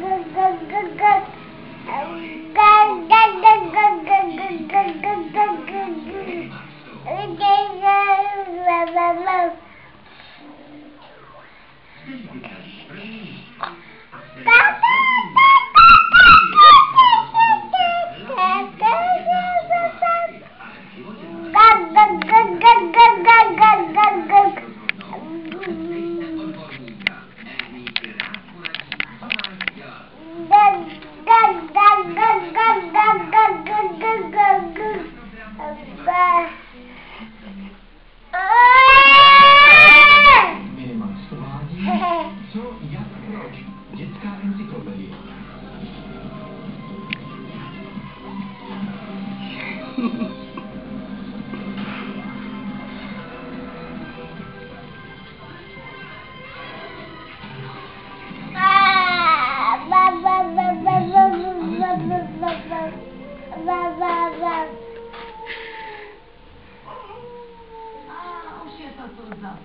gần gần gần gần gần gần gần gần gần gần gần Co, jak, roć? Dziecka encyklopedia. A, to tu za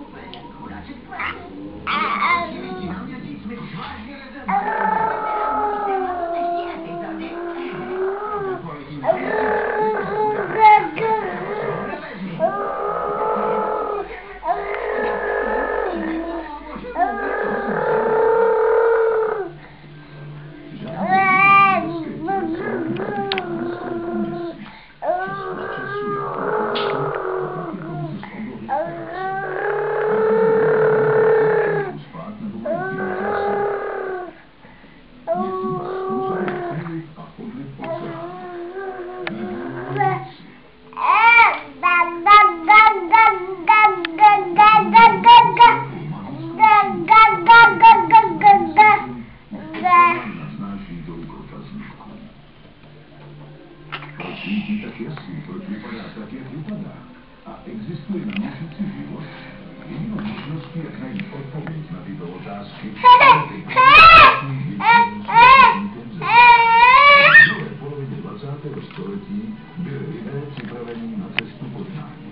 úplně kuraček Znaczy Wagner é demais! cítí, tak jasně, proč vypadá tak, jak vypadá. A existuje na měsíci život? Jedinou možností, jak najít odpověď na tyto otázky, v druhé polovině 20. století byli lidé připraveni na cestu poznání.